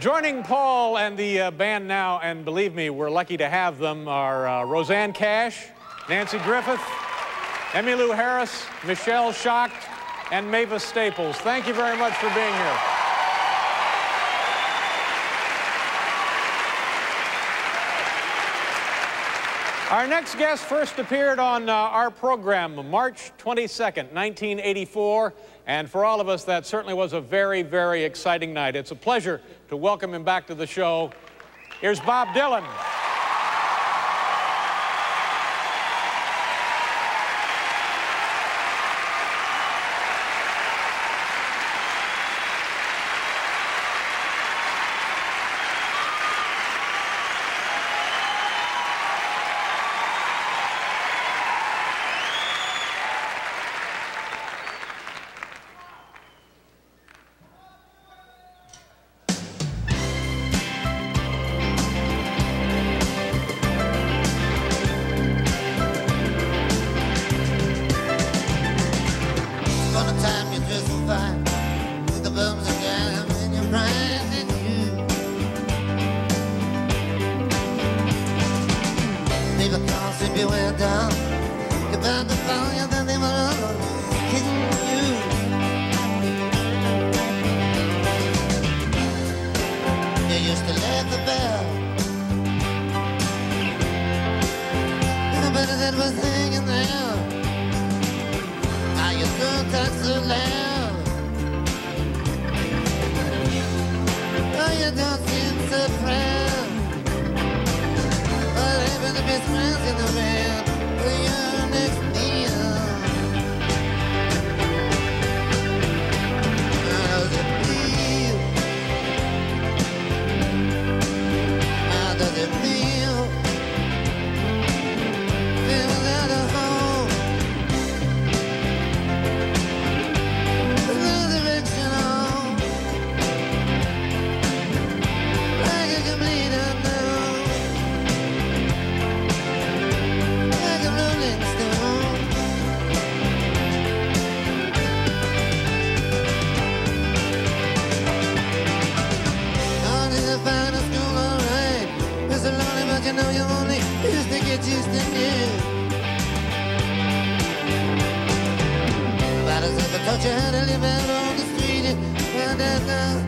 Joining Paul and the uh, band now, and believe me, we're lucky to have them, are uh, Rosanne Cash, Nancy Griffith, Emmylou Harris, Michelle Shocked, and Mavis Staples. Thank you very much for being here. Our next guest first appeared on uh, our program March 22nd, 1984, and for all of us, that certainly was a very, very exciting night. It's a pleasure to welcome him back to the show. Here's Bob Dylan. to be weighed down. You're bound to find out that they were kidding you. You used to laugh about everybody that was hanging there. I used to talk so loud. Oh, you don't seem so proud in the clouds on the clouds on the young and